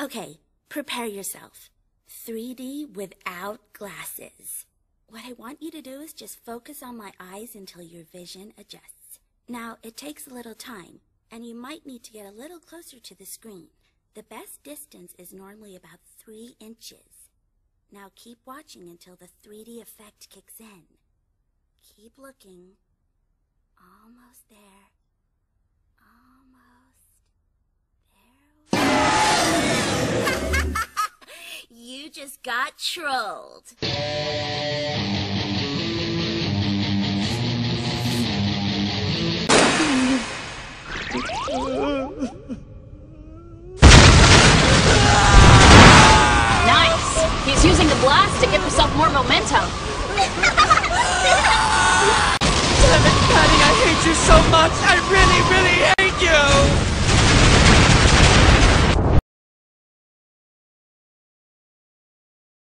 Okay, prepare yourself. 3D without glasses. What I want you to do is just focus on my eyes until your vision adjusts. Now, it takes a little time, and you might need to get a little closer to the screen. The best distance is normally about three inches. Now keep watching until the 3D effect kicks in. Keep looking. Almost there. Got trolled. Nice! He's using the blast to give himself more momentum. Damn it, Patty, I hate you so much! I really